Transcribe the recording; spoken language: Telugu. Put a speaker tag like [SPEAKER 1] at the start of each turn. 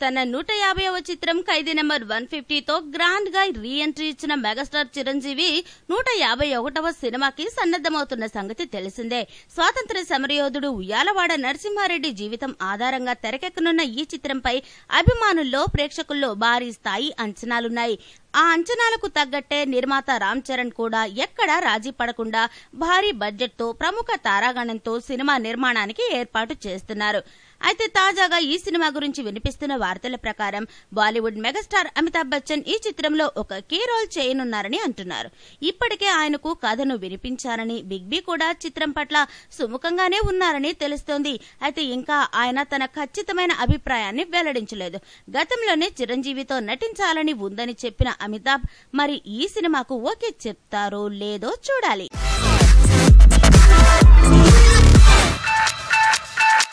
[SPEAKER 1] తన నూట యాభైవ చిత్రం ఖైదీ నెంబర్ వన్ ఫిఫ్టీతో గ్రాండ్గా రీ ఎంట్రీ ఇచ్చిన మెగాస్టార్ చిరంజీవి నూట యాభై ఒకటవ సినిమాకి సన్నద్దమవుతున్న సంగతి తెలిసిందే. స్వాతంత్ర సమరయోధుడు ఉయ్యాలవాడ నరసింహారెడ్డి జీవితం ఆధారంగా తెరకెక్కనున్న ఈ చిత్రంపై అభిమానుల్లో ప్రేక్షకుల్లో భారీ స్థాయి అంచనాలున్నాయి. ఆ అంచనాలకు తగ్గట్టే నిర్మాత రామ్ చరణ్ కూడా ఎక్కడా రాజీ పడకుండా భారీ బడ్జెట్తో ప్రముఖ తారాగణంతో సినిమా నిర్మాణానికి ఏర్పాటు చేస్తున్నారు. అయితే తాజాగా ఈ సినిమా గురించి వినిపిస్తున్న వార్తల ప్రకారం బాలీవుడ్ మెగాస్టార్ అమితాబ్ బచ్చన్ ఈ చిత్రంలో ఒక కీ రోల్ చేయనున్నారని అంటున్నారు. ఇప్పటికే ఆయనకు కథను వినిపించారని బిగ్ బి కూడా చిత్రం పట్ల సుముఖంగానే ఉన్నారని తెలుస్తోంది. అయితే ఇంకా ఆయన తన ఖచ్చితమైన అభిప్రాయాన్ని వెల్లడించలేదు. గతంలోనే చిరంజీవితో నటించాలని ఉందని చెప్పిన అమితాబ్. మరి ఈ సినిమాకు ఓకే చెప్తారో లేదో చూడాలి.